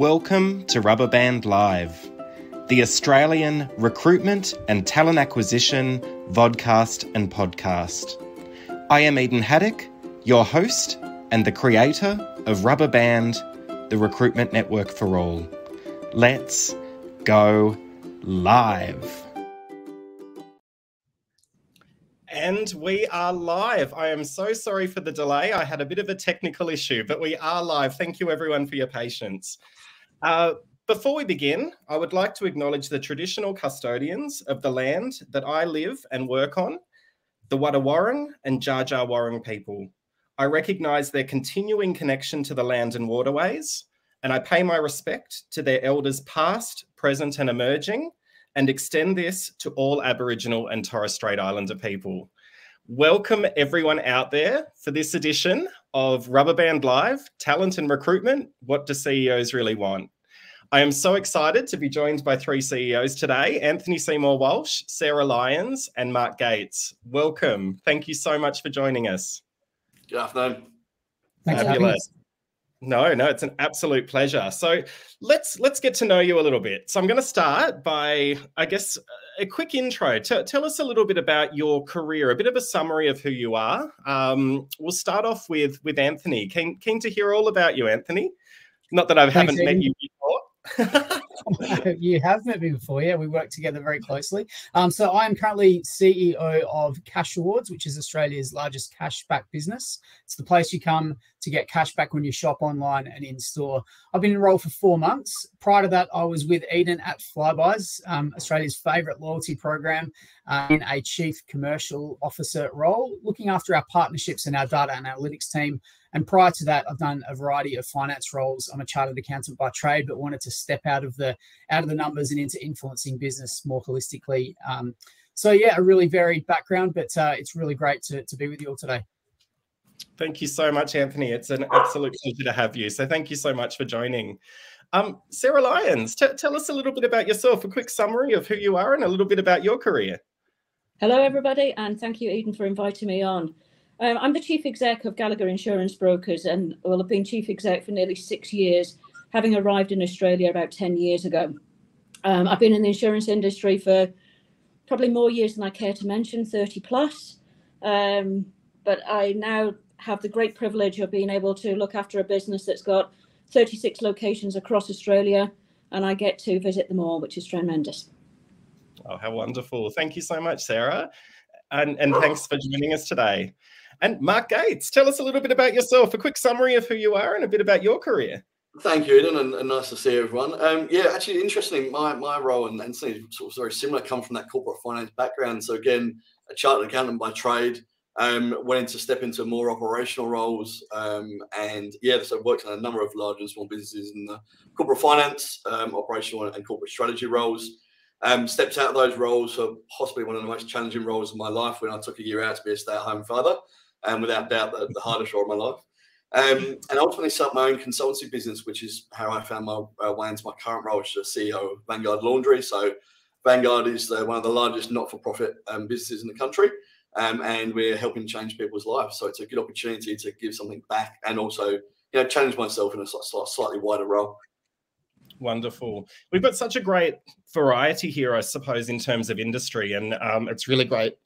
Welcome to Rubberband Live, the Australian recruitment and talent acquisition vodcast and podcast. I am Eden Haddock, your host and the creator of Rubberband, the recruitment network for all. Let's go live. And we are live. I am so sorry for the delay. I had a bit of a technical issue, but we are live. Thank you, everyone, for your patience. Uh, before we begin, I would like to acknowledge the traditional custodians of the land that I live and work on, the Wadawurrung and Dja Wurrung people. I recognise their continuing connection to the land and waterways, and I pay my respect to their elders past, present, and emerging, and extend this to all Aboriginal and Torres Strait Islander people. Welcome everyone out there for this edition of Rubberband Live Talent and Recruitment What Do CEOs Really Want? I am so excited to be joined by three CEOs today Anthony Seymour Walsh, Sarah Lyons, and Mark Gates. Welcome. Thank you so much for joining us. Good afternoon. Thanks Fabulous. No, no, it's an absolute pleasure. So let's let's get to know you a little bit. So I'm going to start by, I guess, a quick intro. T- tell us a little bit about your career, a bit of a summary of who you are. Um, we'll start off with with Anthony. Keen keen to hear all about you, Anthony. Not that I haven't met you before. you have met me before, yeah. We work together very closely. Um, so I am currently CEO of Cashrewards, which is Australia's largest cashback business. It's the place you come to get cash back when you shop online and in store. I've been enrolled for four months. Prior to that, I was with Eden at Flybuys, um, Australia's favourite loyalty program, uh, in a chief commercial officer role, looking after our partnerships and our data and analytics team and prior to that, I've done a variety of finance roles. I'm a chartered accountant by trade, but wanted to step out of the out of the numbers and into influencing business more holistically. Um, so yeah, a really varied background, but uh, it's really great to, to be with you all today. Thank you so much, Anthony. It's an absolute pleasure to have you. So thank you so much for joining. Um, Sarah Lyons, t- tell us a little bit about yourself, a quick summary of who you are, and a little bit about your career. Hello, everybody, and thank you, Eden, for inviting me on. Um, I'm the chief exec of Gallagher Insurance Brokers, and well, I've been chief exec for nearly six years, having arrived in Australia about 10 years ago. Um, I've been in the insurance industry for probably more years than I care to mention, 30 plus. Um, but I now have the great privilege of being able to look after a business that's got 36 locations across Australia, and I get to visit them all, which is tremendous. Oh, how wonderful. Thank you so much, Sarah. And, and thanks for joining us today. And Mark Gates, tell us a little bit about yourself, a quick summary of who you are and a bit about your career. Thank you, Eden, and, and nice to see everyone. Um, yeah, actually, interesting. My my role and, and sort of very similar. Come from that corporate finance background. So again, a chartered accountant by trade. Um, went to step into more operational roles, um, and yeah, so worked on a number of large and small businesses in the corporate finance, um, operational, and corporate strategy roles. Um, stepped out of those roles for possibly one of the most challenging roles of my life when I took a year out to be a stay-at-home father and without doubt the, the hardest role of my life. Um, and ultimately set up my own consultancy business, which is how I found my uh, way into my current role, as is CEO of Vanguard Laundry. So Vanguard is the, one of the largest not-for-profit um, businesses in the country, um, and we're helping change people's lives. So it's a good opportunity to give something back and also, you know, challenge myself in a slightly wider role. Wonderful. We've got such a great variety here, I suppose, in terms of industry, and um, it's really great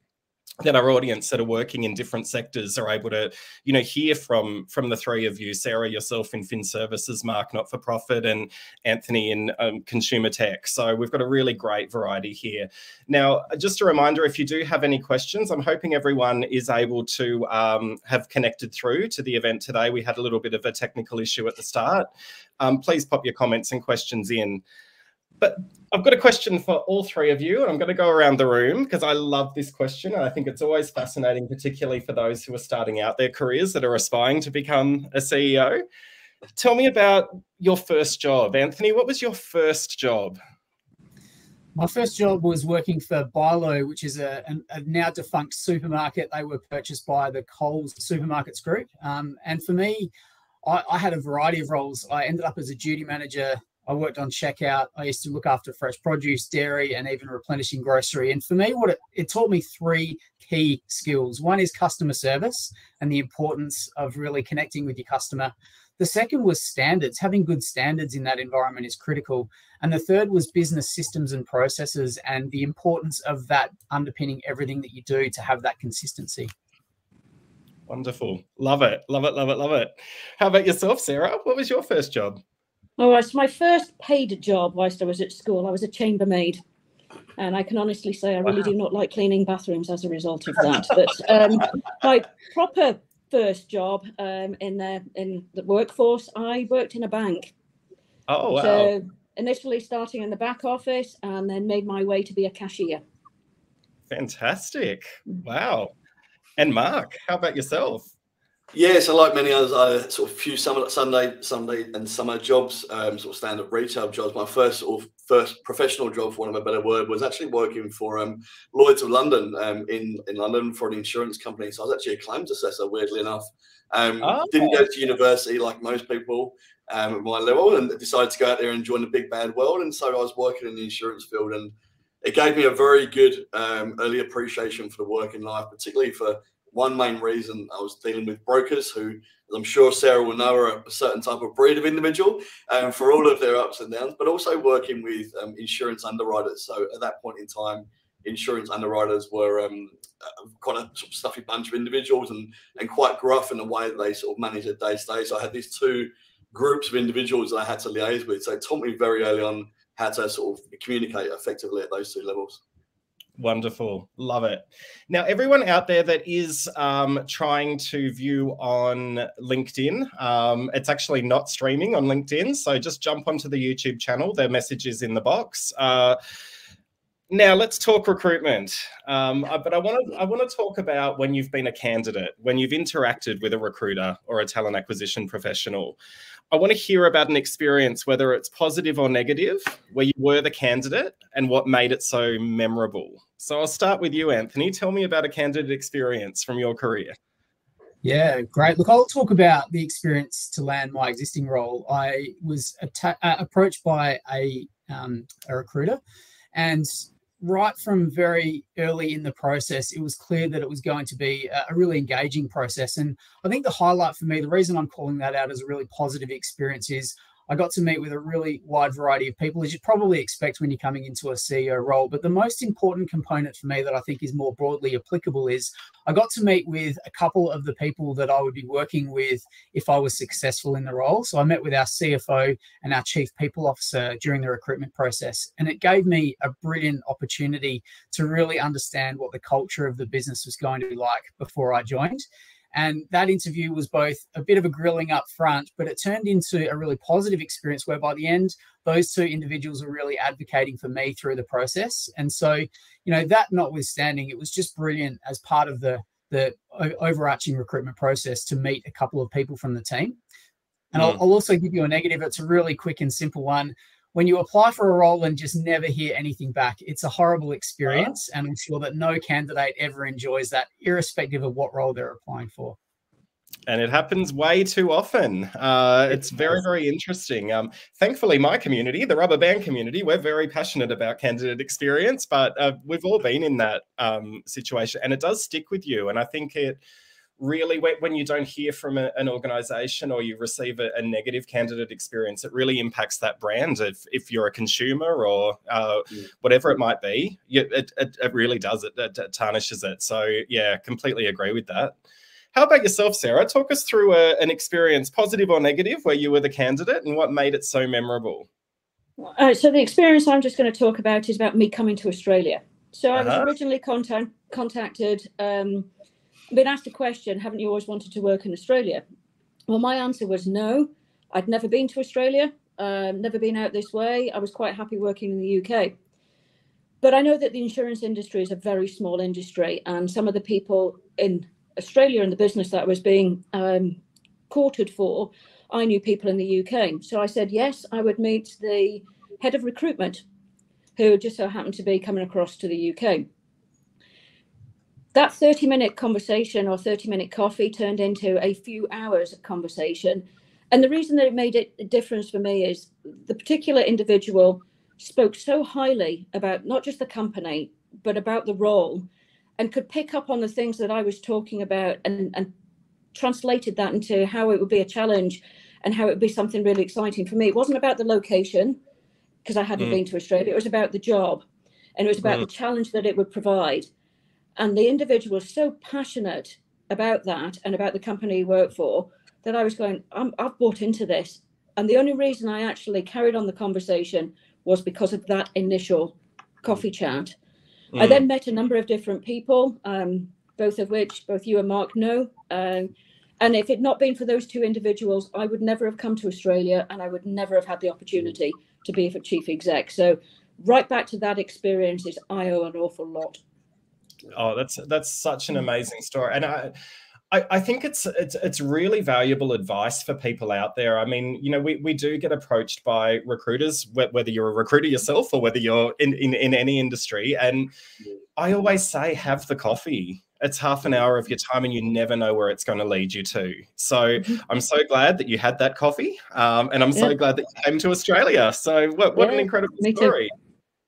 that our audience that are working in different sectors are able to you know hear from from the three of you sarah yourself in fin services mark not for profit and anthony in um, consumer tech. So we've got a really great variety here. Now just a reminder if you do have any questions i'm hoping everyone is able to um, have connected through to the event today. We had a little bit of a technical issue at the start. Um, please pop your comments and questions in but I've got a question for all three of you, and I'm going to go around the room because I love this question. And I think it's always fascinating, particularly for those who are starting out their careers that are aspiring to become a CEO. Tell me about your first job. Anthony, what was your first job? My first job was working for Bi-Lo, which is a, a, now defunct supermarket. They were purchased by the Coles Supermarkets Group. Um, and for me, I, I, had a variety of roles. I ended up as a duty manager I worked on checkout. I used to look after fresh produce, dairy, and even replenishing grocery. And for me, what it, it taught me three key skills. One is customer service and the importance of really connecting with your customer. The second was standards. Having good standards in that environment is critical. And the third was business systems and processes and the importance of that underpinning everything that you do to have that consistency. Wonderful. Love it. Love it. Love it. Love it. How about yourself, Sarah? What was your first job? Oh, it's my first paid job whilst I was at school. I was a chambermaid. And I can honestly say I really wow. do not like cleaning bathrooms as a result of that. but um, my proper first job um, in the in the workforce, I worked in a bank. Oh wow! So initially starting in the back office, and then made my way to be a cashier. Fantastic! Mm. Wow. And Mark, how about yourself? Yeah, so like many others, I sort of few summer, Sunday, Sunday and summer jobs, um, sort of stand-up retail jobs. My first sort of first professional job, for want of a better word, was actually working for um, Lloyd's of London um, in in London for an insurance company. So I was actually a claims assessor, weirdly enough. Um, oh. Didn't go to university like most people um, at my level, and decided to go out there and join the big bad world. And so I was working in the insurance field, and it gave me a very good um, early appreciation for the working life, particularly for one main reason I was dealing with brokers who, I'm sure Sarah will know, are a certain type of breed of individual um, for all of their ups and downs, but also working with um, insurance underwriters. So at that point in time, insurance underwriters were um, quite a sort of stuffy bunch of individuals and, and quite gruff in the way that they sort of manage their day to day. So I had these two groups of individuals that I had to liaise with. So it taught me very early on how to sort of communicate effectively at those two levels. Wonderful. Love it. Now, everyone out there that is um, trying to view on LinkedIn, um, it's actually not streaming on LinkedIn. So just jump onto the YouTube channel. Their message is in the box. Uh, now let's talk recruitment. Um, but I want to I want to talk about when you've been a candidate, when you've interacted with a recruiter or a talent acquisition professional. I want to hear about an experience, whether it's positive or negative, where you were the candidate and what made it so memorable. So I'll start with you, Anthony. Tell me about a candidate experience from your career. Yeah, great. Look, I'll talk about the experience to land my existing role. I was atta- uh, approached by a, um, a recruiter, and right from very early in the process, it was clear that it was going to be a really engaging process. And I think the highlight for me, the reason I'm calling that out as a really positive experience is I got to meet with a really wide variety of people, as you'd probably expect when you're coming into a CEO role. But the most important component for me that I think is more broadly applicable is I got to meet with a couple of the people that I would be working with if I was successful in the role. So I met with our CFO and our Chief People Officer during the recruitment process. And it gave me a brilliant opportunity to really understand what the culture of the business was going to be like before I joined. And that interview was both a bit of a grilling up front, but it turned into a really positive experience where by the end, those two individuals were really advocating for me through the process. And so, you know, that notwithstanding, it was just brilliant as part of the the overarching recruitment process to meet a couple of people from the team. And mm. I'll, I'll also give you a negative. It's a really quick and simple one when you apply for a role and just never hear anything back, it's a horrible experience. And I'm sure that no candidate ever enjoys that, irrespective of what role they're applying for. And it happens way too often. Uh, it's very, very interesting. Um, thankfully, my community, the Rubberband community, we're very passionate about candidate experience, but uh, we've all been in that um, situation and it does stick with you. And I think it, really when you don't hear from a, an organization or you receive a, a, negative candidate experience it really impacts that brand if, if you're a consumer or uh, mm. whatever it might be it, it, it really does it, it, tarnishes it so yeah completely agree with that how about yourself sarah talk us through a, an experience positive or negative where you were the candidate and what made it so memorable uh, so the experience i'm just going to talk about is about me coming to australia so uh-huh. i was uh-huh. originally contact, contacted um, been asked a question, haven't you always wanted to work in Australia? Well, my answer was no. I'd never been to Australia, um, never been out this way. I was quite happy working in the UK. But I know that the insurance industry is a very small industry, and some of the people in Australia and the business that I was being um, courted for, I knew people in the UK. So I said, yes, I would meet the head of recruitment, who just so happened to be coming across to the UK that 30 minute conversation or 30 minute coffee turned into a few hours of conversation. And the reason that it made it a difference for me is the particular individual spoke so highly about not just the company, but about the role and could pick up on the things that I was talking about and, and translated that into how it would be a challenge and how it would be something really exciting for me. It wasn't about the location because I hadn't mm. been to Australia. It was about the job and it was about mm. the challenge that it would provide. And the individual was so passionate about that and about the company he worked for that I was going, i have bought into this. And the only reason I actually carried on the conversation was because of that initial coffee chat. Mm. I then met a number of different people, um, both of which both you and Mark know. Um, and if it not been for those two individuals, I would never have come to Australia and I would never have had the opportunity to be a chief exec. So right back to that experience is I owe an awful lot. Oh, that's that's such an amazing story. And I I, I, think it's it's it's really valuable advice for people out there. I mean, you know, we, we do get approached by recruiters, whether you're a recruiter yourself or whether you're in, in, in any industry. And I always say, have the coffee. It's half an hour of your time, and you never know where it's going to lead you to. So mm-hmm. I'm so glad that you had that coffee, um, and I'm yeah. so glad that you came to Australia. So what, what yeah, an incredible story!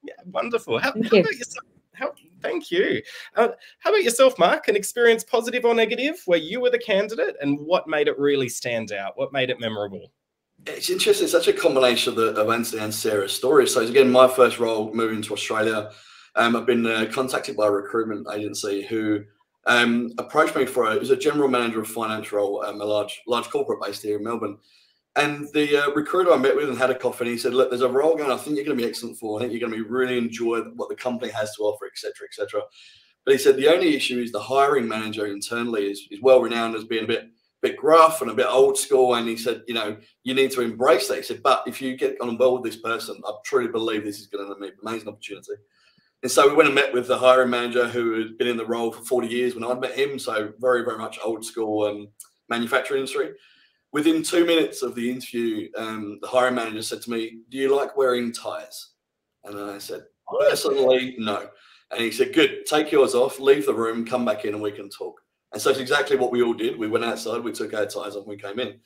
Yeah, wonderful. How, how about yourself? How, thank you. Uh, how about yourself, Mark? An experience, positive or negative, where you were the candidate, and what made it really stand out? What made it memorable? It's interesting. It's such a combination of, the, of Anthony and Sarah's stories. So again, my first role moving to Australia. Um, I've been uh, contacted by a recruitment agency who um, approached me for a, it was a general manager of finance role, um, a large large corporate based here in Melbourne. And the uh, recruiter I met with and had a coffee, and he said, "Look, there's a role going. I think you're going to be excellent for. I think you're going to be really enjoy what the company has to offer, etc., etc." But he said the only issue is the hiring manager internally is, is well renowned as being a bit bit gruff and a bit old school. And he said, you know, you need to embrace that. He said, but if you get on board with this person, I truly believe this is going to be an amazing opportunity. And so we went and met with the hiring manager who had been in the role for 40 years when I met him. So very, very much old school um, manufacturing industry. Within two minutes of the interview, um, the hiring manager said to me, "Do you like wearing ties?" And I said, "Personally, no." And he said, "Good. Take yours off. Leave the room. Come back in, and we can talk." And so it's exactly what we all did. We went outside. We took our ties off. We came in.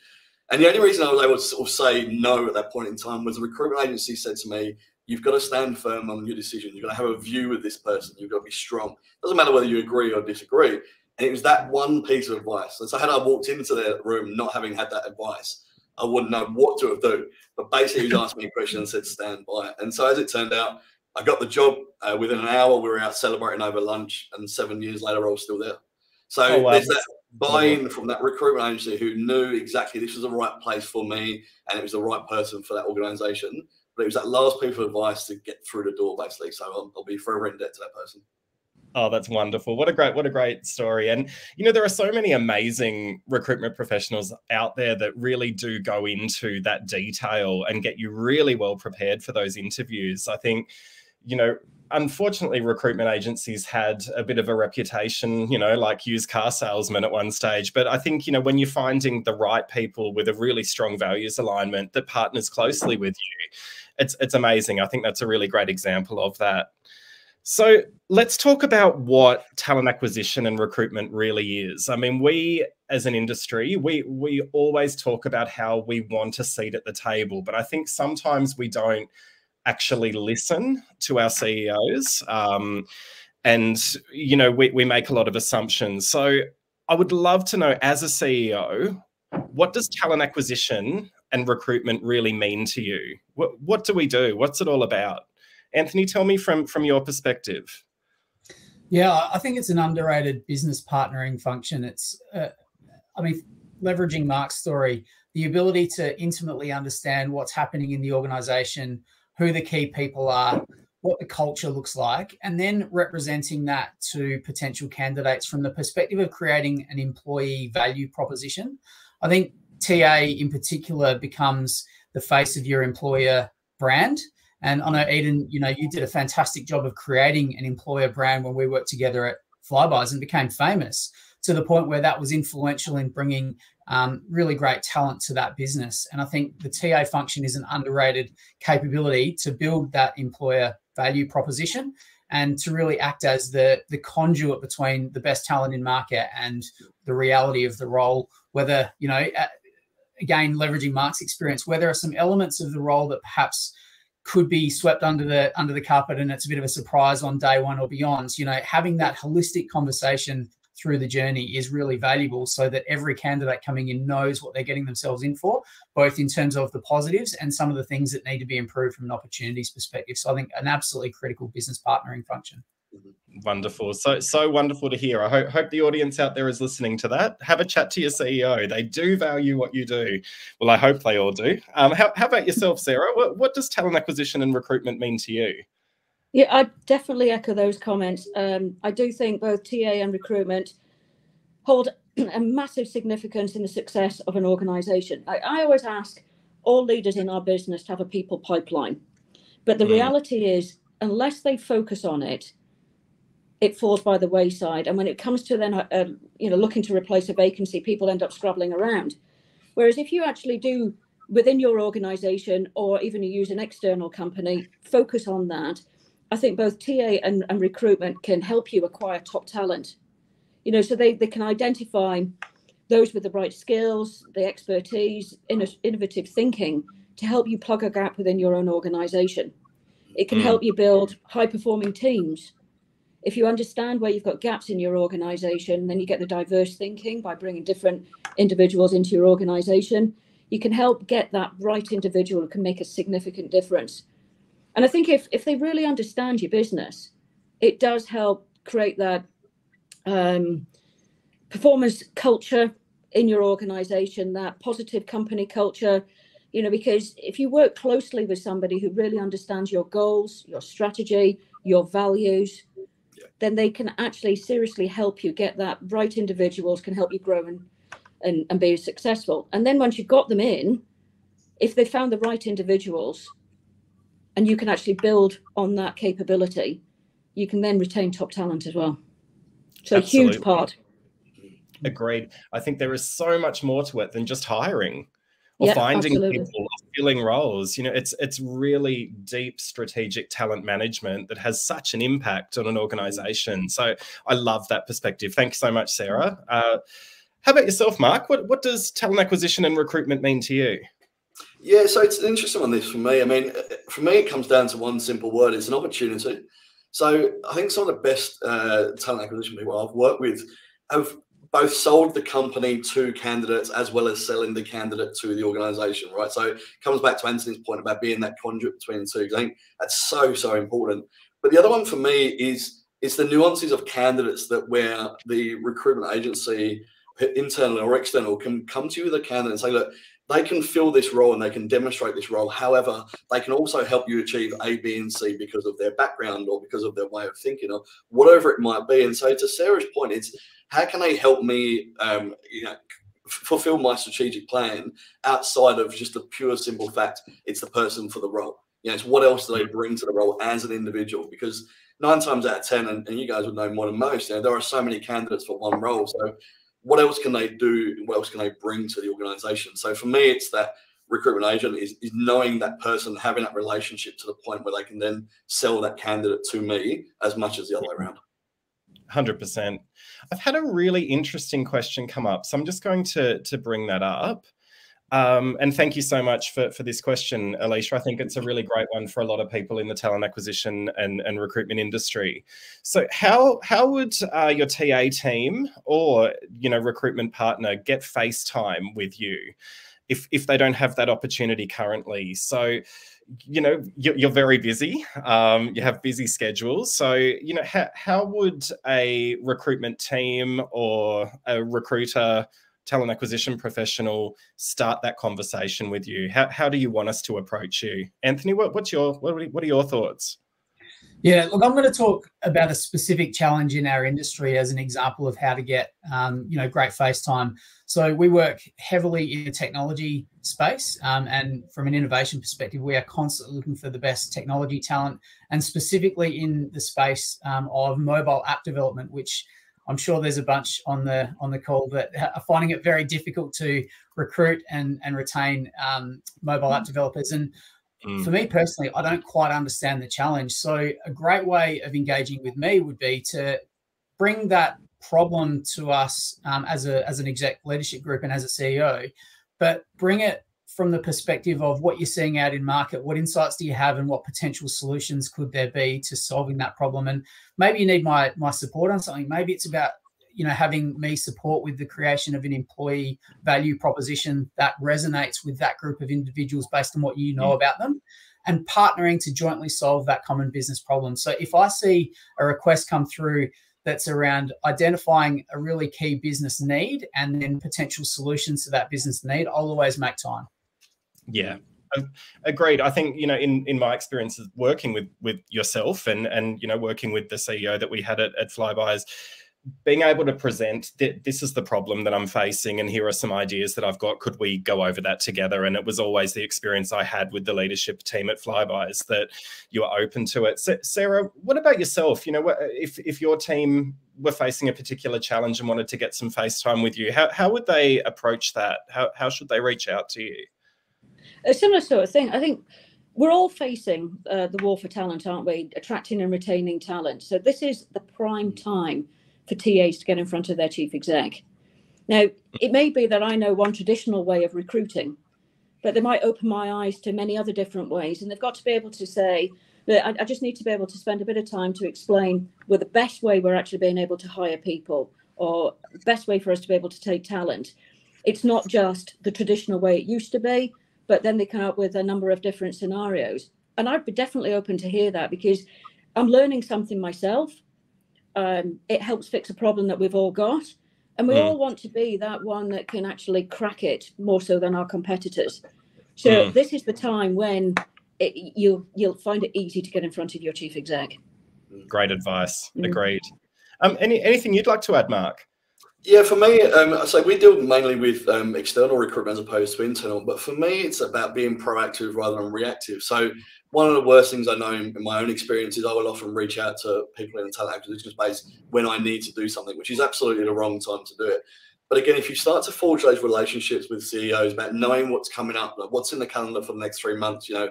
And the only reason I was able to sort of say no at that point in time was the recruitment agency said to me, You've got to stand firm on your decision. You've got to have a view with this person. You've got to be strong. It Doesn't matter whether you agree or disagree. And it was that one piece of advice. And so, had I walked into the room not having had that advice, I wouldn't know what to have done. But basically, he asked me a question and said, stand by it. And so, as it turned out, I got the job uh, within an hour. We were out celebrating over lunch, and seven years later, I was still there. So, oh, wow. there's that buy in from that recruitment agency who knew exactly this was the right place for me and it was the right person for that organization. But it was that last piece of advice to get through the door, basically. So, I'll, I'll be forever in debt to that person. Oh, that's wonderful. What a great, what a great story. And, you know, there are so many amazing recruitment professionals out there that really do go into that detail and get you really well prepared for those interviews. I think, you know, unfortunately, recruitment agencies had a bit of a reputation, you know, like used car salesmen at one stage. But I think, you know, when you're finding the right people with a really strong values alignment that partners closely with you, it's it's amazing. I think that's a really great example of that. So let's talk about what talent acquisition and recruitment really is. I mean, we as an industry, we we always talk about how we want a seat at the table, but I think sometimes we don't actually listen to our CEOs. Um, and you know, we, we make a lot of assumptions. So I would love to know as a CEO, what does talent acquisition and recruitment really mean to you? What what do we do? What's it all about? Anthony, tell me from from your perspective. Yeah, I think it's an underrated business partnering function. It's, uh, I mean, leveraging Mark's story, the ability to intimately understand what's happening in the organization, who the key people are, what the culture looks like, and then representing that to potential candidates from the perspective of creating an employee value proposition. I think TA in particular becomes the face of your employer brand. And I know Eden, you know, you did a fantastic job of creating an employer brand when we worked together at Flybuys and became famous to the point where that was influential in bringing um, really great talent to that business. And I think the TA function is an underrated capability to build that employer value proposition and to really act as the the conduit between the best talent in market and the reality of the role. Whether you know, again, leveraging Mark's experience, where there are some elements of the role that perhaps could be swept under the under the carpet and it's a bit of a surprise on day one or beyond So, you know having that holistic conversation through the journey is really valuable so that every candidate coming in knows what they're getting themselves in for, both in terms of the positives and some of the things that need to be improved from an opportunities perspective. So I think an absolutely critical business partnering function. Wonderful. So so wonderful to hear. I hope, hope the audience out there is listening to that. Have a chat to your CEO. They do value what you do. Well, I hope they all do. Um, how, how about yourself, Sarah? What, what does talent acquisition and recruitment mean to you? Yeah, I definitely echo those comments. Um, I do think both TA and recruitment hold a massive significance in the success of an organization. I, I always ask all leaders in our business to have a people pipeline. But the mm. reality is, unless they focus on it, it falls by the wayside. And when it comes to then, uh, you know, looking to replace a vacancy, people end up scrabbling around. Whereas if you actually do within your organization or even you use an external company, focus on that I think both TA and, and recruitment can help you acquire top talent. You know, so they, they can identify those with the right skills, the expertise, innovative thinking to help you plug a gap within your own organization. It can mm. help you build high performing teams. If you understand where you've got gaps in your organization, then you get the diverse thinking by bringing different individuals into your organization. You can help get that right individual who can make a significant difference. And I think if if they really understand your business, it does help create that um, performance culture in your organization, that positive company culture. You know, because if you work closely with somebody who really understands your goals, your strategy, your values. Then they can actually seriously help you get that right individuals can help you grow and, and, and be successful. And then once you've got them in, if they found the right individuals, and you can actually build on that capability, you can then retain top talent as well. So Absolutely. huge part. Agreed. I think there is so much more to it than just hiring or finding absolutely. people filling roles. You know, it's it's really deep strategic talent management that has such an impact on an organization. So I love that perspective. Thanks so much, Sarah. Uh, how about yourself, Mark? What what does talent acquisition and recruitment mean to you? Yeah, so it's an interesting one. This for me. I mean, for me, it comes down to one simple word: it's an opportunity. So I think some of the best uh, talent acquisition people I've worked with have both sold the company to candidates as well as selling the candidate to the organization, right? So it comes back to Anthony's point about being that conduit between the two. I think that's so so important. But the other one for me is is the nuances of candidates that where the recruitment agency, internal or external, can come to you with a candidate and say, look, they can fill this role and they can demonstrate this role. However, they can also help you achieve A, B, and C because of their background or because of their way of thinking or whatever it might be. And so, to Sarah's point, it's how can they help me, um, you know, fulfill my strategic plan outside of just the pure simple fact it's the person for the role. You know, it's what else do they bring to the role as an individual? Because nine times out of ten, and, and you guys would know more than most, you know, there are so many candidates for one role. So what else can they do? What else can they bring to the organization? So for me, it's that recruitment agent is, is knowing that person, having that relationship to the point where they can then sell that candidate to me as much as the other way around. 100%. I've had a really interesting question come up. So I'm just going to, to bring that up. Um, and thank you so much for, for this question, Alicia. I think it's a really great one for a lot of people in the talent acquisition and, and recruitment industry. So, how how would uh, your TA team or you know recruitment partner get FaceTime with you if if they don't have that opportunity currently? So, you know you're, very busy um, you have busy schedules so you know how, how would a recruitment team or a recruiter talent acquisition professional start that conversation with you? How, how do you want us to approach you? Anthony, what, what's your, what, what are your thoughts? Yeah, look, I'm going to talk about a specific challenge in our industry as an example of how to get, um, you know, great FaceTime. So we work heavily in the technology space, um, and from an innovation perspective, we are constantly looking for the best technology talent, and specifically in the space um, of mobile app development, which I'm sure there's a bunch on the on the call that are finding it very difficult to recruit and and retain um, mobile app developers. And mm. for me personally, I don't quite understand the challenge. So a great way of engaging with me would be to bring that problem to us um, as a as an exec leadership group and as a CEO, but bring it from the perspective of what you're seeing out in market what insights do you have and what potential solutions could there be to solving that problem and maybe you need my my support on something maybe it's about you know having me support with the creation of an employee value proposition that resonates with that group of individuals based on what you know mm. about them and partnering to jointly solve that common business problem. So if i see a request come through that's around identifying a really key business need and then potential solutions to that business need i'll always make time. Yeah. Um, agreed. I think you know in in my experience working with with yourself and and you know working with the ceo that we had at, at flybuys being able to present that this is the problem that I'm facing, and here are some ideas that I've got. Could we go over that together? And it was always the experience I had with the leadership team at Flybuys that you are open to it. So, Sarah, what about yourself? You know, if if your team were facing a particular challenge and wanted to get some FaceTime with you, how how would they approach that? How how should they reach out to you? A similar sort of thing. I think we're all facing uh, the war for talent, aren't we? Attracting and retaining talent. So this is the prime time for TAs to get in front of their chief exec. Now, it may be that I know one traditional way of recruiting, but they might open my eyes to many other different ways. And they've got to be able to say, that I, I just need to be able to spend a bit of time to explain well, the best way we're actually being able to hire people or the best way for us to be able to take talent. It's not just the traditional way it used to be, but then they come up with a number of different scenarios. And I'd be definitely open to hear that because I'm learning something myself um, it helps fix a problem that we've all got. And we mm. all want to be that one that can actually crack it more so than our competitors. So mm. this is the time when it, you'll you'll find it easy to get in front of your chief exec. Great advice. Mm. Agreed. Um, any anything you'd like to add, Mark? Yeah, for me, um, so we deal mainly with um, external recruitment as opposed to internal. But for me, it's about being proactive rather than reactive. So one of the worst things I know in, my own experience is I will often reach out to people in the talent acquisition space when I need to do something, which is absolutely the wrong time to do it. But again, if you start to forge those relationships with CEOs about knowing what's coming up, like what's in the calendar for the next three months, you know,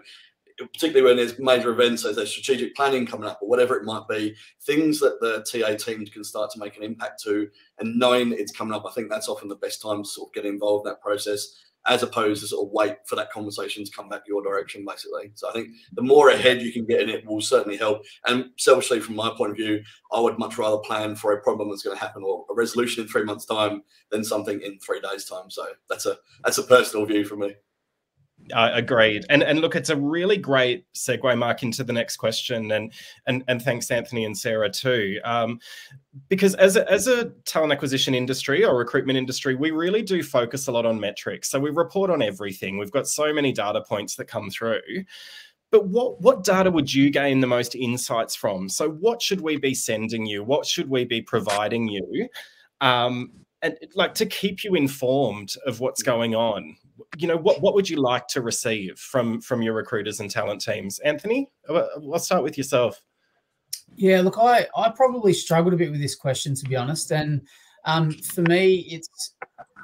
particularly when there's major events, there's strategic planning coming up or whatever it might be, things that the TA team can start to make an impact to, and knowing it's coming up, I think that's often the best time to sort of get involved in that process as opposed to sort of wait for that conversation to come back your direction, basically. So I think the more ahead you can get in it will certainly help. And selfishly, from my point of view, I would much rather plan for a problem that's going to happen or a resolution in three months' time than something in three days' time. So that's a that's a personal view for me. Uh, agreed. And and look, it's a really great segue, Mark, into the next question. And and and thanks, Anthony and Sarah too, um, because as a, as a talent acquisition industry or recruitment industry, we really do focus a lot on metrics. So we report on everything. We've got so many data points that come through. But what what data would you gain the most insights from? So what should we be sending you? What should we be providing you? Um, and like to keep you informed of what's going on you know what what would you like to receive from from your recruiters and talent teams? Anthony uh, let's start with yourself. Yeah look i i probably struggled a bit with this question to be honest and um, for me it's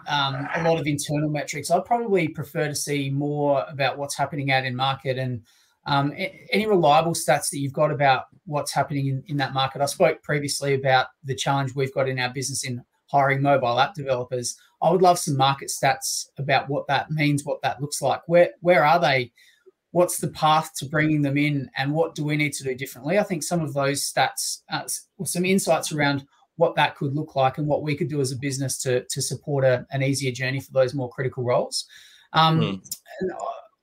um, a lot of internal metrics. I probably prefer to see more about what's happening out in market and um, any reliable stats that you've got about what's happening in, in that market. I spoke previously about the challenge we've got in our business in hiring mobile app developers I would love some market stats about what that means, what that looks like. Where where are they? What's the path to bringing them in, and what do we need to do differently? I think some of those stats, uh, some insights around what that could look like, and what we could do as a business to to support a, an easier journey for those more critical roles. Um, mm. And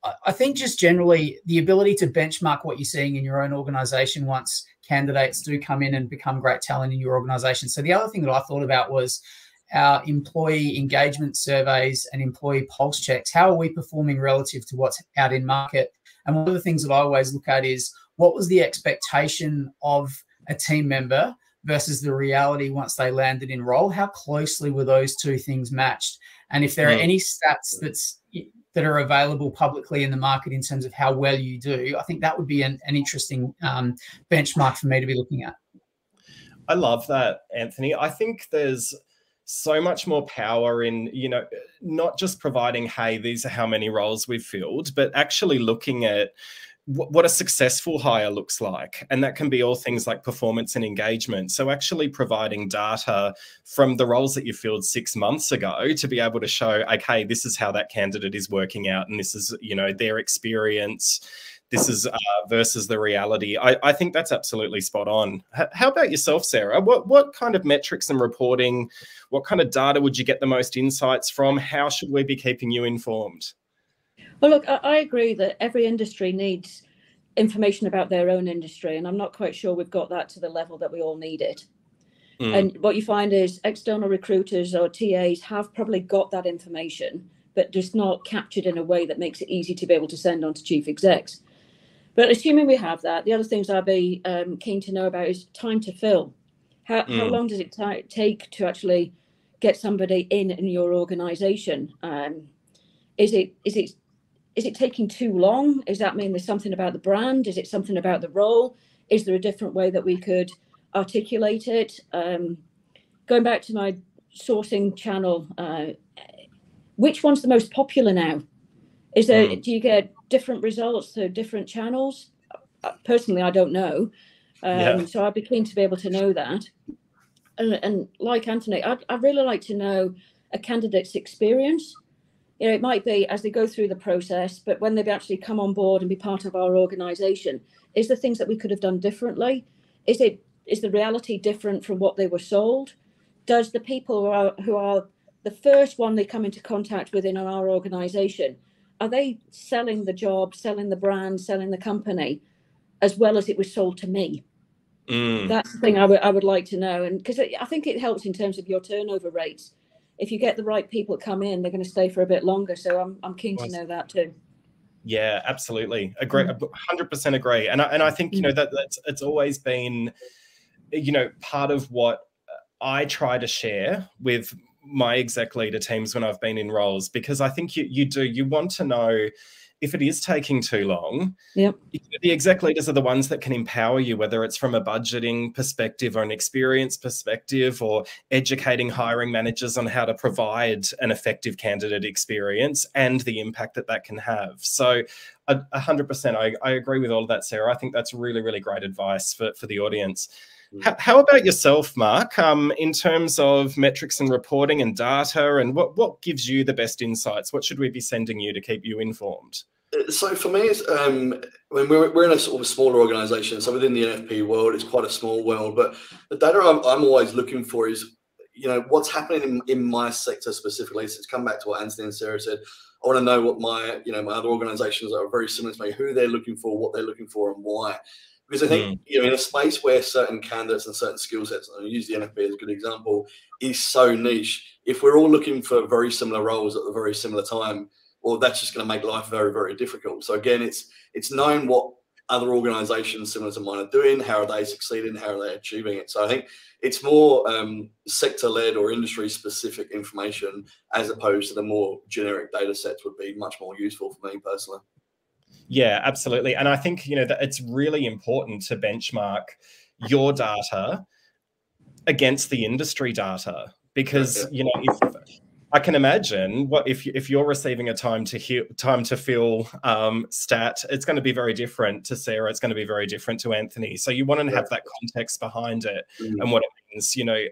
I, I think just generally the ability to benchmark what you're seeing in your own organization once candidates do come in and become great talent in your organization. So the other thing that I thought about was our employee engagement surveys and employee pulse checks. How are we performing relative to what's out in market? And one of the things that I always look at is what was the expectation of a team member versus the reality once they landed in role? How closely were those two things matched? And if there are any stats that's that are available publicly in the market in terms of how well you do, I think that would be an, an interesting um, benchmark for me to be looking at. I love that, Anthony. I think there's so much more power in you know not just providing hey these are how many roles we've filled but actually looking at what a successful hire looks like. And that can be all things like performance and engagement. So, actually providing data from the roles that you filled six months ago to be able to show, okay, this is how that candidate is working out, and this is, you know, their experience. This is uh, versus the reality. I, I, think that's absolutely spot on. H- how about yourself, Sarah? What what kind of metrics and reporting, what kind of data would you get the most insights from? How should we be keeping you informed? Well, look, I, agree that every industry needs information about their own industry, and I'm not quite sure we've got that to the level that we all need it. Mm. And what you find is external recruiters or TAs have probably got that information, but just not captured in a way that makes it easy to be able to send on to chief execs. But assuming we have that, the other things I'd be um, keen to know about is time to fill. How, mm. how long does it t- take to actually get somebody in in your organization? Um, is it is it is it taking too long? Does that mean there's something about the brand? Is it something about the role? Is there a different way that we could articulate it? Um, going back to my sourcing channel, uh, which one's the most popular now? Is there? Mm. Do you get different results through different channels? Uh, personally, I don't know. Um, yeah. So I'd be keen to be able to know that. And, and like Anthony, I'd, I'd really like to know a candidate's experience you know, it might be as they go through the process, but when they've actually come on board and be part of our organisation, is there things that we could have done differently? Is it is the reality different from what they were sold? Does the people who are who are the first one they come into contact with in our organisation, are they selling the job, selling the brand, selling the company, as well as it was sold to me? Mm. That's the thing I would I would like to know, and because I think it helps in terms of your turnover rates if you get the right people come in, they're going to stay for a bit longer. So I'm I'm keen to know that too. Yeah, absolutely. Agree. Mm. Hundred percent agree. And I, and I think you know mm. that that's it's always been, you know, part of what I try to share with my exec leader teams when I've been in roles because I think you you do you want to know if it is taking too long, yep. the exec leaders are the ones that can empower you, whether it's from a budgeting perspective or an experience perspective, or educating hiring managers on how to provide an effective candidate experience and the impact that that can have. So, a hundred percent, I agree with all of that, Sarah. I think that's really, really great advice for for the audience. How, about yourself, Mark? Um, in terms of metrics and reporting and data, and what what gives you the best insights? What should we be sending you to keep you informed? So for me, it's, um, we're, we're in a sort of smaller organisation, so within the NFP world, it's quite a small world. But the data I'm, I'm always looking for is, you know, what's happening in, in my sector specifically. So it's come back to what Anthony and Sarah said. I want to know what my, you know, my other organisations are very similar to me, who they're looking for, what they're looking for, and why. Because I think, mm. you know, in a space where certain candidates and certain skill sets, and I use the NFP as a good example, is so niche. If we're all looking for very similar roles at a very similar time, well, that's just going to make life very, very difficult. So again, it's it's knowing what other organisations similar to mine are doing, how are they succeeding, how are they achieving it. So I think it's more um, sector-led or industry-specific information as opposed to the more generic data sets would be much more useful for me personally. Yeah, absolutely. And I think you know that it's really important to benchmark your data against the industry data because you know if I can imagine what if if you're receiving a time to heal, time to feel um, stat, it's going to be very different to Sarah. It's going to be very different to Anthony. So you want to have that context behind it mm-hmm. and what it means. You know,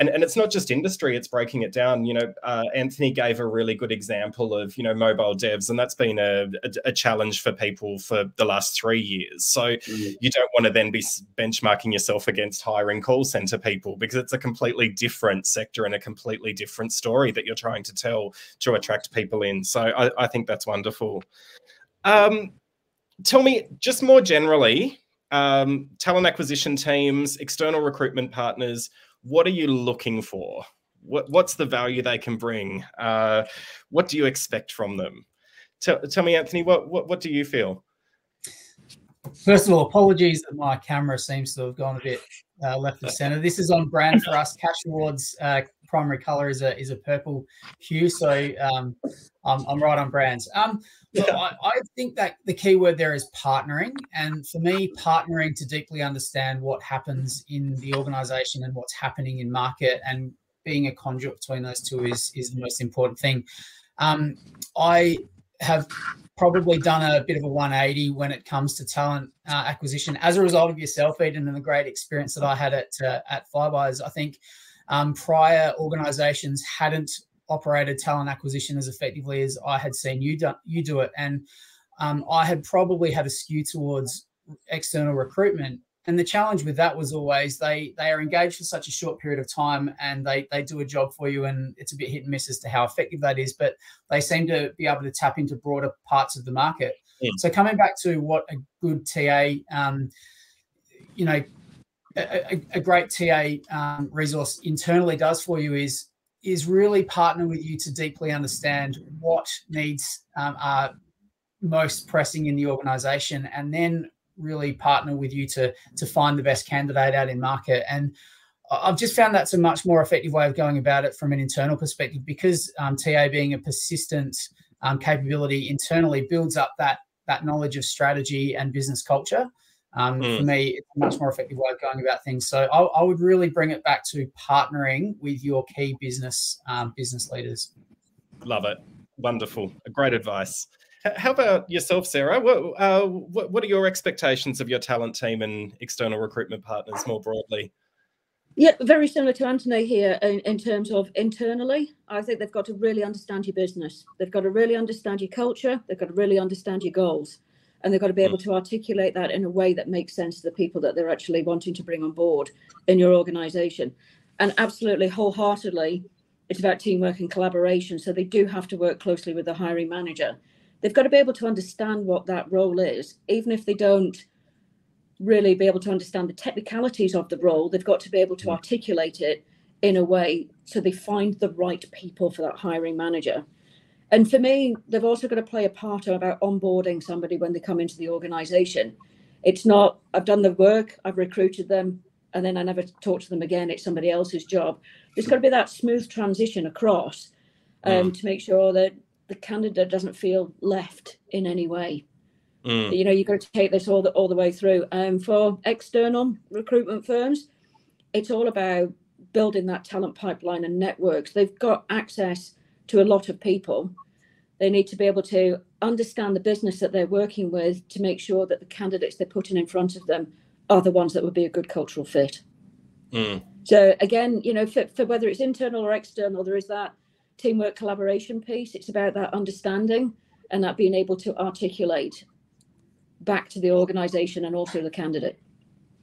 and and it's not just industry; it's breaking it down. You know, uh, Anthony gave a really good example of you know mobile devs, and that's been a, a, a challenge for people for the last three years. So mm-hmm. you don't want to then be benchmarking yourself against hiring call center people because it's a completely different sector and a completely different story that you're trying to tell to attract people in. So I, I think that's wonderful. Um, tell me just more generally um, talent acquisition teams, external recruitment partners what are you looking for? What, what's the value they can bring? Uh, what do you expect from them? Tell, tell me, Anthony, what, what, what do you feel? First of all, apologies that my camera seems to have gone a bit uh, left of center. This is on brand for us. Cashrewards uh, primary color is a is a purple hue, so um, I'm, I'm right on brands. Um, I, I think that the key word there is partnering, and for me, partnering to deeply understand what happens in the organization and what's happening in market, and being a conduit between those two is is the most important thing. Um, I have probably done a bit of a 180 when it comes to talent uh, acquisition as a result of yourself, Eden, and the great experience that I had at uh, at Flybuys. I think um, prior organisations hadn't operated talent acquisition as effectively as I had seen you do, you do it, and um, I had probably had a skew towards external recruitment. And the challenge with that was always they they are engaged for such a short period of time and they they do a job for you and it's a bit hit and miss as to how effective that is but they seem to be able to tap into broader parts of the market. Yeah. so coming back to what a good ta um, you know a, a, great ta um, resource internally does for you is is really partner with you to deeply understand what needs um, are most pressing in the organization and then really partner with you to to find the best candidate out in market and I've just found that's a much more effective way of going about it from an internal perspective because um, TA being a persistent um, capability internally builds up that that knowledge of strategy and business culture. Um, mm. For me, it's a much more effective way of going about things. So I, I would really bring it back to partnering with your key business um, business leaders. Love it. Wonderful. Great advice. How about yourself, Sarah? What, uh, what, what are your expectations of your talent team and external recruitment partners more broadly? Yeah, very similar to Anthony here in, in, terms of internally. I think they've got to really understand your business. They've got to really understand your culture. They've got to really understand your goals. And they've got to be able mm. to articulate that in a way that makes sense to the people that they're actually wanting to bring on board in your organization. And absolutely wholeheartedly, it's about teamwork and collaboration. So they do have to work closely with the hiring manager they've got to be able to understand what that role is, even if they don't really be able to understand the technicalities of the role. They've got to be able to mm. articulate it in a way so they find the right people for that hiring manager. And for me, they've also got to play a part about onboarding somebody when they come into the organization. It's not, I've done the work, I've recruited them, and then I never talk to them again. It's somebody else's job. There's got to be that smooth transition across um, mm. to make sure that the candidate doesn't feel left in any way. Mm. You know, you've got to take this all the all the way through. And um, for external recruitment firms, it's all about building that talent pipeline and networks. They've got access to a lot of people. They need to be able to understand the business that they're working with to make sure that the candidates they're putting in front of them are the ones that would be a good cultural fit. Mm. So again, you know, for, for whether it's internal or external, there is that teamwork collaboration piece. It's about that understanding and that being able to articulate back to the organization and also the candidate.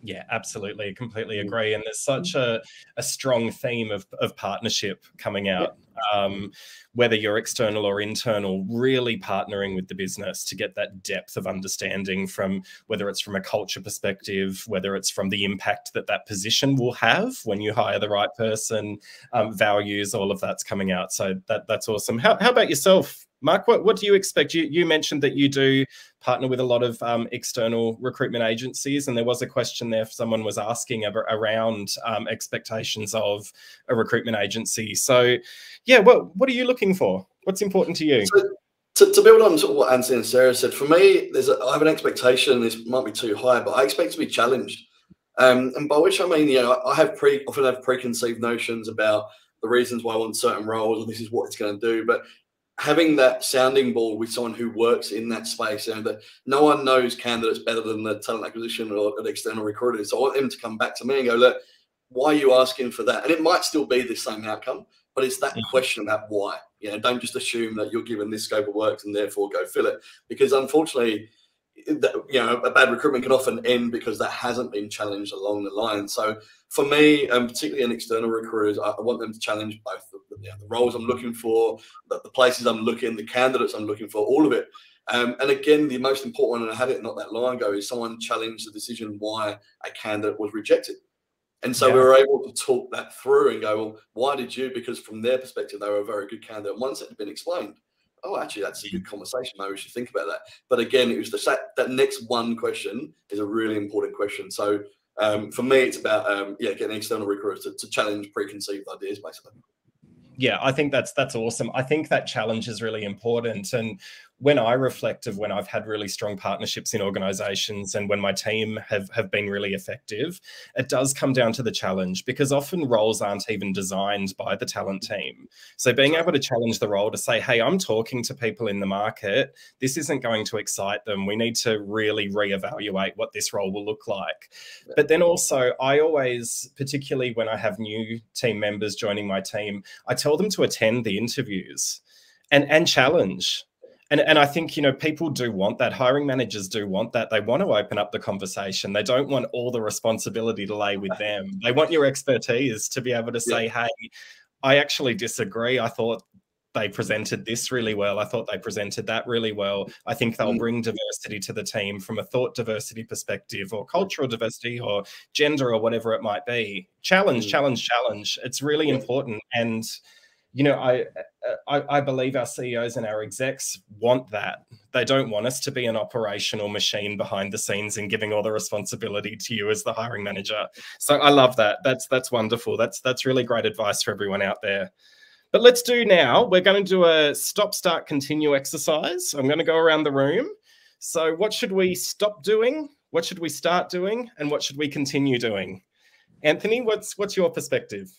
Yeah, absolutely. I completely mm. agree. And there's such a, a strong theme of, of partnership coming out, um, whether you're external or internal, really partnering with the business to get that depth of understanding from whether it's from a culture perspective, whether it's from the impact that that position will have when you hire the right person, um, values, all of that's coming out. So that, that's awesome. How, how about yourself, Mark, what, what do you expect? You, you mentioned that you do partner with a lot of um, external recruitment agencies, and there was a question there if someone was asking around um, expectations of a recruitment agency. So, yeah, what what are you looking for? What's important to you? So, to, to build on what Anthony and Sarah said, for me, there's a, I have an expectation. This might be too high, but I expect to be challenged. Um, and by which I mean, you know, I have pre often have preconceived notions about the reasons why I want certain roles, and this is what it's going to do. But having that sounding board with someone who works in that space, you know, that no one knows candidates better than the talent acquisition or an external recruiter. So I want them to come back to me and go, look, why are you asking for that? And it might still be the same outcome, but it's that mm-hmm. question about why. You know, don't just assume that you're given this scope of work and therefore go fill it. Because unfortunately, that, you know, a bad recruitment can often end because that hasn't been challenged along the line. So for me, and um, particularly in external recruiters, I, I want them to challenge both the, you know, the, roles I'm looking for, the, the, places I'm looking, the candidates I'm looking for, all of it. Um, and again, the most important one, and I had it not that long ago, is someone challenged the decision why a candidate was rejected. And so yeah. we were able to talk that through and go, well, why did you? Because from their perspective, they were a very good candidate. Once it had been explained, oh, actually, that's a good conversation. Maybe we should think about that. But again, it was the that next one question is a really important question. So um, for me, it's about um, yeah, getting external recruiters to, to challenge preconceived ideas, basically yeah i think that's that's awesome. I think that challenge is really important and when I reflect of when I've had really strong partnerships in organizations and when my team have, have been really effective, it does come down to the challenge because often roles aren't even designed by the talent team. So being able to challenge the role to say, hey, I'm talking to people in the market, this isn't going to excite them. We need to really reevaluate what this role will look like. But then also, I always, particularly when I have new team members joining my team, I tell them to attend the interviews and and challenge and and I think you know people do want that. Hiring managers do want that. They want to open up the conversation. They don't want all the responsibility to lay with them. They want your expertise to be able to say, yeah. "Hey, I actually disagree. I thought they presented this really well. I thought they presented that really well. I think they'll mm. bring diversity to the team from a thought diversity perspective or cultural diversity or gender or whatever it might be. Challenge, mm. challenge, challenge. It's really important and." You know, I, I, I believe our CEOs and our execs want that. They don't want us to be an operational machine behind the scenes and giving all the responsibility to you as the hiring manager. So I love that. That's that's wonderful. That's that's really great advice for everyone out there. But let's do now. We're going to do a stop, start, continue exercise. I'm going to go around the room. So, what should we stop doing? What should we start doing? And what should we continue doing? Anthony, what's what's your perspective?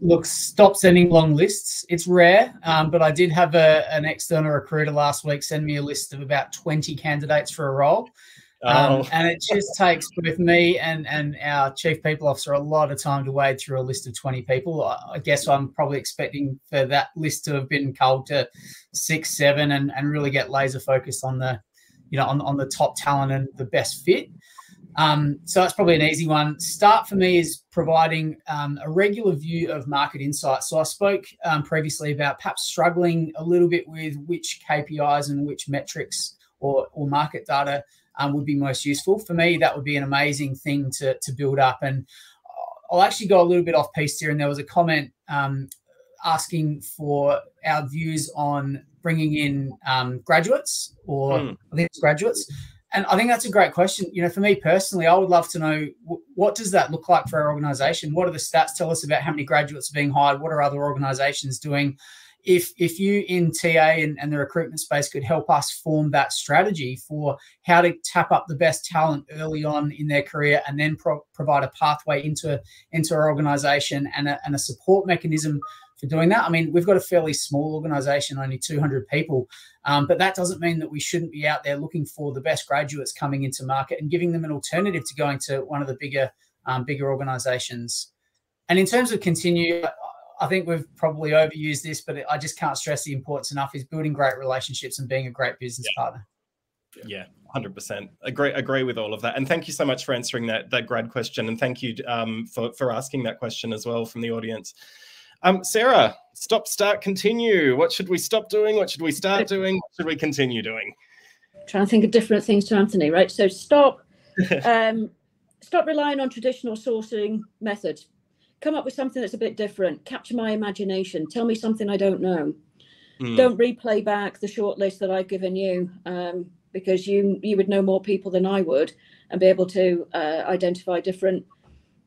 Look, stop sending long lists. It's rare, um, but I did have a, an external recruiter last week send me a list of about 20 candidates for a role. Um, oh. and it just takes both me and, and our chief people officer a lot of time to wade through a list of 20 people. I, I guess I'm probably expecting for that list to have been culled to six, seven, and, and really get laser focused on the, you know, on, on the top talent and the best fit. Um, so that's probably an easy one. Start for me is providing um, a regular view of market insights. So I spoke um, previously about perhaps struggling a little bit with which KPIs and which metrics or, or market data um, would be most useful. For me, that would be an amazing thing to, to build up. And I'll actually go a little bit off piece here. And there was a comment um, asking for our views on bringing in um, graduates or mm. I think it's graduates and I think that's a great question. You know, for me personally, I would love to know what does that look like for our organization? What are the stats tell us about how many graduates are being hired? What are other organizations doing? If if you in TA and, and the recruitment space could help us form that strategy for how to tap up the best talent early on in their career and then pro- provide a pathway into into our organization and a, and a support mechanism for doing that. I mean, we've got a fairly small organization, only 200 people, um, but that doesn't mean that we shouldn't be out there looking for the best graduates coming into market and giving them an alternative to going to one of the bigger, um, bigger organizations. And in terms of continue, I think we've probably overused this, but I just can't stress the importance enough is building great relationships and being a great business yeah. partner. Yeah, hundred percent. Agree, agree with all of that. And thank you so much for answering that that grad question, and thank you um, for for asking that question as well from the audience. Um, Sarah, stop, start, continue. What should we stop doing? What should we start doing? What should we continue doing? Trying to think of different things to Anthony, right? So stop, um, stop relying on traditional sourcing methods. Come up with something that's a bit different. Capture my imagination. Tell me something I don't know. Mm. Don't replay back the short list that I've given you um, because you you would know more people than I would and be able to uh, identify different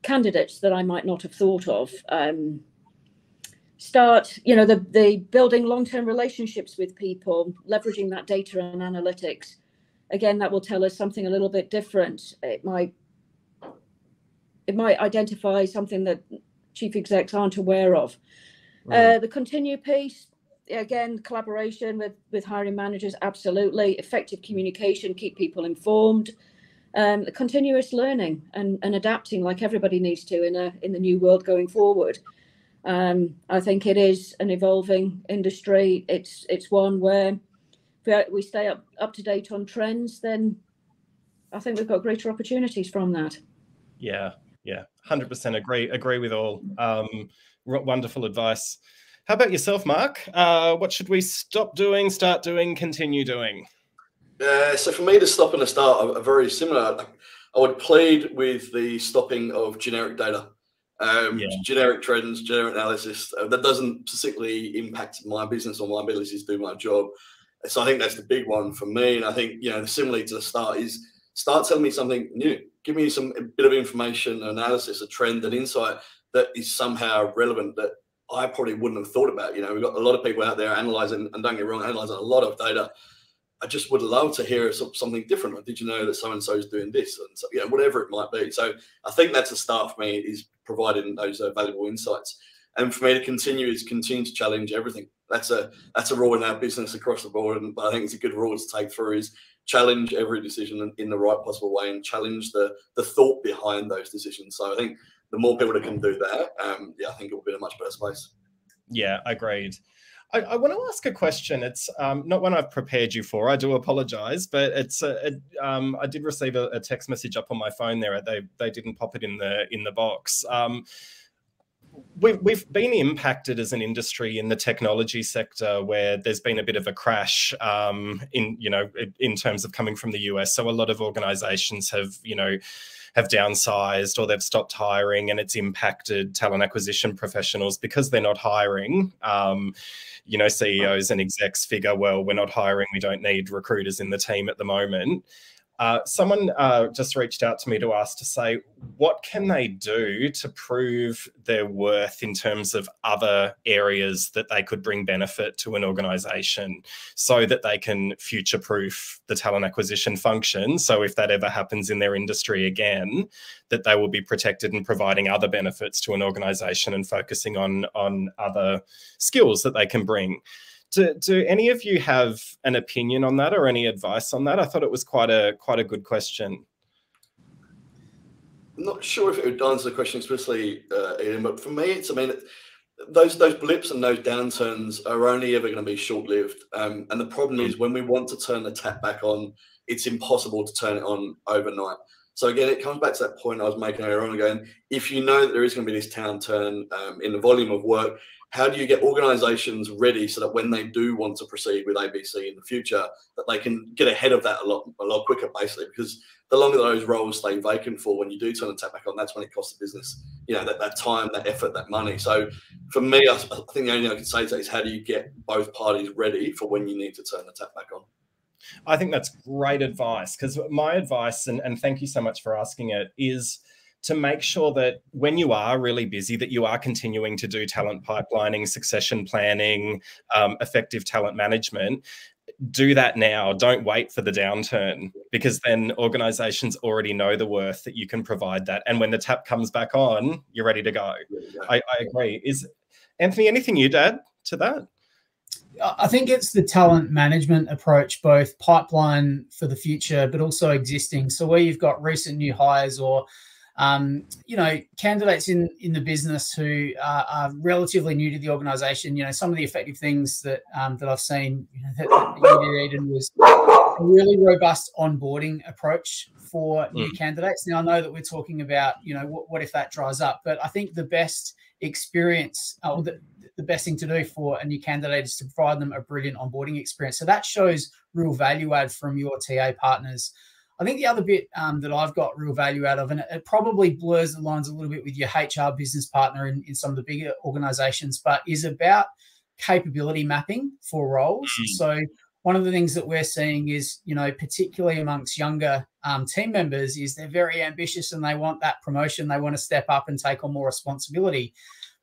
candidates that I might not have thought of. Um, start you know the, the building long-term relationships with people leveraging that data and analytics. Again that will tell us something a little bit different. It might it might identify something that chief execs aren't aware of. Right. uh, the continue piece again collaboration with with hiring managers absolutely. Effective communication keep people informed. Um, the continuous learning and, and adapting like everybody needs to in a in the new world going forward um, I think it is an evolving industry. It's it's one where if we stay up up to date on trends, then I think we've got greater opportunities from that. Yeah, yeah, hundred percent agree. Agree with all. Um, wonderful advice. How about yourself, Mark? Uh, what should we stop doing, start doing, continue doing? Uh, so for me, the stop and the start are, are very similar. I would plead with the stopping of generic data um, yeah. generic trends, generic analysis uh, that doesn't particularly impact my business or my abilities to do my job. So I think that's the big one for me. And I think, you know, similarly to the start is start telling me something new. Give me some bit of information, analysis, a trend, an insight that is somehow relevant that I probably wouldn't have thought about. You know, we've got a lot of people out there analyzing, and don't get wrong, analyzing a lot of data. I just would love to hear something different. Did you know that so and so is doing this, and so, you know, whatever it might be. So I think that's a start for me is providing those uh, valuable insights, and for me to continue is continue to challenge everything. That's a that's a rule in our business across the board, and I think it's a good rule to take through is challenge every decision in, the right possible way and challenge the the thought behind those decisions. So I think the more people that can do that, um, yeah, I think it will be in a much better space. Yeah, I agreed. I, I want to ask a question. It's um, not one I've prepared you for. I do apologize, but it's a, a, um, I did receive a, a, text message up on my phone there. They they didn't pop it in the in the box. Um, we've, we've been impacted as an industry in the technology sector where there's been a bit of a crash um, in you know in terms of coming from the US. So a lot of organizations have you know have downsized or they've stopped hiring and it's impacted talent acquisition professionals because they're not hiring. Um, you know, CEOs and execs figure, well, we're not hiring, we don't need recruiters in the team at the moment. Uh, someone uh, just reached out to me to ask to say, what can they do to prove their worth in terms of other areas that they could bring benefit to an organization so that they can future proof the talent acquisition function? So, if that ever happens in their industry again, that they will be protected and providing other benefits to an organization and focusing on, on other skills that they can bring. Do, do any of you have an opinion on that or any advice on that? I thought it was quite a quite a good question. I'm not sure if it would answer the question explicitly, uh, Ian, but for me, it's I mean, those those blips and those downturns are only ever going to be short lived. Um, and the problem is when we want to turn the tap back on, it's impossible to turn it on overnight. So again, it comes back to that point I was making earlier on again. If you know that there is going to be this downturn um, in the volume of work, how do you get organizations ready so that when they do want to proceed with ABC in the future, that they can get ahead of that a lot a lot quicker, basically, because the longer those roles stay vacant for when you do turn the tap back on, that's when it costs the business, you know, that, that time, that effort, that money. So for me, I, I think the only thing I can say to is how do you get both parties ready for when you need to turn the tap back on? I think that's great advice because my advice, and, and thank you so much for asking it, is – to make sure that when you are really busy that you are continuing to do talent pipelining succession planning um, effective talent management. Do that now. Don't wait for the downturn because then organizations already know the worth that you can provide that. And when the tap comes back on you're ready to go. I, I agree. Is anthony anything you'd add to that? I think it's the talent management approach, both pipeline for the future, but also existing. So where you've got recent new hires or um, you know, candidates in in the business who are, are, relatively new to the organisation. You know, some of the effective things that um, that I've seen you know, that, that Eden was a really robust onboarding approach for mm. new candidates. Now I know that we're talking about you know what, what if that dries up, but I think the best experience uh, or the, the best thing to do for a new candidate is to provide them a brilliant onboarding experience. So that shows real value add from your TA partners. I think the other bit um, that I've got real value out of, and it, it, probably blurs the lines a little bit with your HR business partner in, in some of the bigger organizations, but is about capability mapping for roles. Mm. So one of the things that we're seeing is, you know, particularly amongst younger um, team members, is they're very ambitious and they want that promotion. They want to step up and take on more responsibility.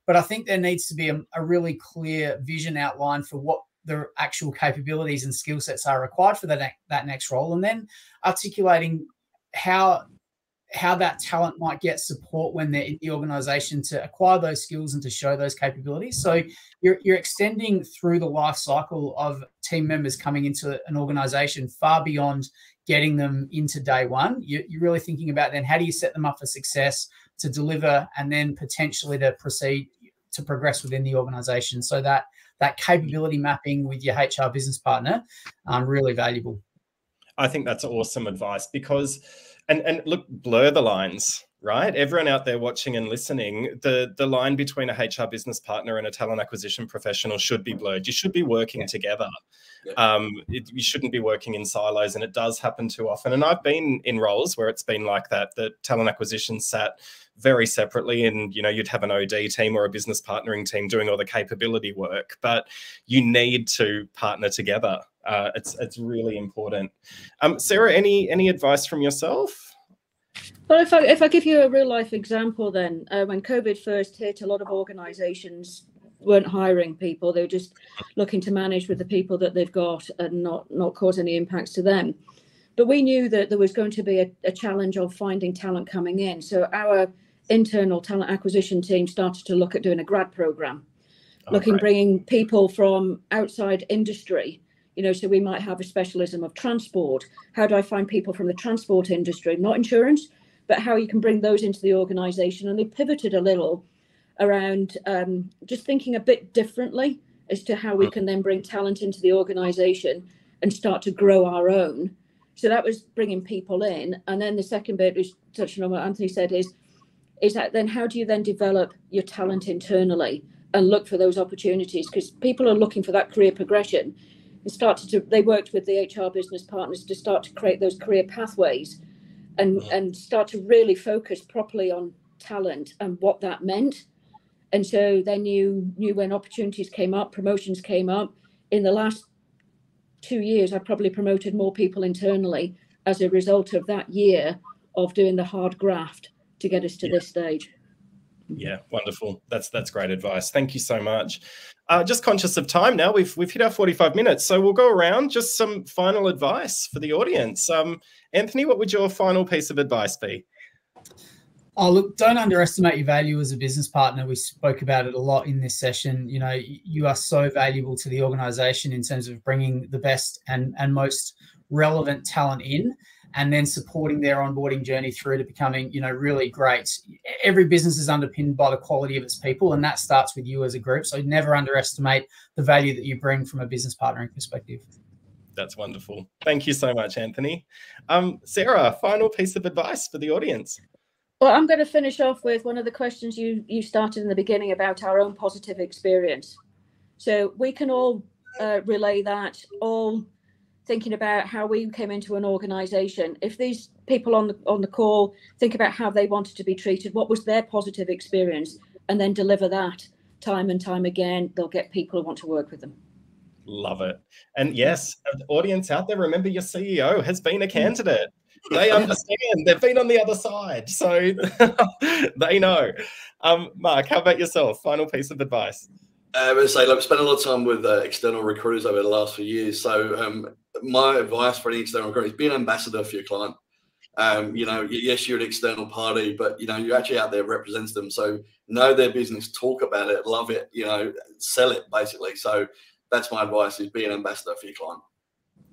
But I think there needs to be a, a really clear vision outline for what the actual capabilities and skill sets are required for that, that next role and then articulating how how that talent might get support when they're in the organization to acquire those skills and to show those capabilities. So you're, you're extending through the life cycle of team members coming into an organization far beyond getting them into day one. You're, you're really thinking about then how do you set them up for success to deliver and then potentially to proceed to progress within the organization. So that that capability mapping with your HR business partner, um, really valuable. I think that's awesome advice because, and and look, blur the lines, right? Everyone out there watching and listening, the the line between a HR business partner and a talent acquisition professional should be blurred. You should be working yeah. together. Yeah. Um, it, you shouldn't be working in silos, and it does happen too often. And I've been in roles where it's been like that. That talent acquisition sat very separately and you know you'd have an od team or a business partnering team doing all the capability work but you need to partner together uh, it's it's really important um, sarah any any advice from yourself well if i if i give you a real life example then uh, when covid first hit a lot of organizations weren't hiring people; they were just looking to manage with the people that they've got and not not cause any impacts to them. But we knew that there was going to be a, a challenge of finding talent coming in. So our internal talent acquisition team started to look at doing a grad program, oh, looking right. bringing people from outside industry. You know, so we might have a specialism of transport. How do I find people from the transport industry, not insurance, but how you can bring those into the organisation? And they pivoted a little around um, just thinking a bit differently as to how we hmm. can then bring talent into the organisation and start to grow our own. So that was bringing people in, and then the second bit, which touching on what Anthony said, is is that then how do you then develop your talent internally and look for those opportunities because people are looking for that career progression and started to they worked with the hr business partners to start to create those career pathways and and start to really focus properly on talent and what that meant and so they knew knew when opportunities came up promotions came up in the last two years i probably promoted more people internally as a result of that year of doing the hard graft to get us to yeah. this stage. Yeah, wonderful. That's that's great advice. Thank you so much. Uh, just conscious of time now. We've we've hit our forty five minutes, so we'll go around. Just some final advice for the audience. Um, Anthony, what would your final piece of advice be? Oh, look, don't underestimate your value as a business partner. We spoke about it a lot in this session. You know, you are so valuable to the organization in terms of bringing the best and, and most relevant talent in and then supporting their onboarding journey through to becoming, you know, really great. Every business is underpinned by the quality of its people, and that starts with you as a group. So never underestimate the value that you bring from a business partnering perspective. That's wonderful. Thank you so much, Anthony. Um, Sarah, final piece of advice for the audience. Well, I'm going to finish off with one of the questions you you started in the beginning about our own positive experience. So we can all uh, relay that, all thinking about how we came into an organization. If these people on the on the call think about how they wanted to be treated what was their positive experience? And then deliver that time and time again they'll get people who want to work with them. Love it. And yes audience out there remember your ceo has been a candidate. They understand. They've been on the other side. So they know. Um, mark how about yourself? Final piece of advice uh, I say, like, spent a lot of time with uh, external recruiters over the last few years. So, um, my advice for any external recruiter is be an ambassador for your client. Um, you know, yes, you're an external party, but you know, you're actually out there represents them. So know their business, talk about it, love it, you know, sell it basically. So that's my advice is be an ambassador for your client.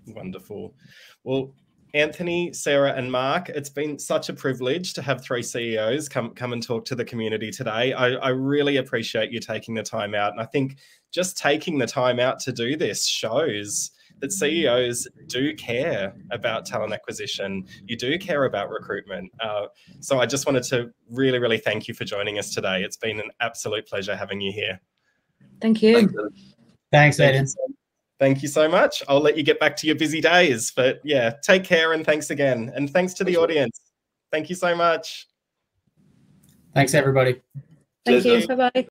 Wonderful. Well, Anthony, Sarah, and Mark, it's been such a privilege to have three CEOs come come and talk to the community today. I, I, really appreciate you taking the time out. And I think just taking the time out to do this shows that CEOs do care about talent acquisition. You do care about recruitment. Uh, so I just wanted to really, really thank you for joining us today. It's been an absolute pleasure having you here. Thank you. Thanks, Aiden. Thank you so much. I'll let you get back to your busy days. But yeah, take care and thanks again. And thanks to the audience. Thank you so much. Thanks, everybody. Thank Cheers, you. Bye bye.